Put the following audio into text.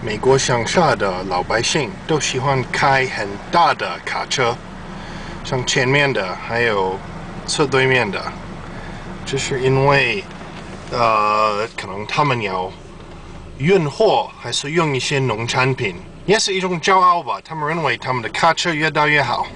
美国乡下的老百姓都喜欢开很大的卡车像前面的还有侧对面的。这是因为呃可能他们要运货还是用一些农产品。也是一种骄傲吧他们认为他们的卡车越大越好。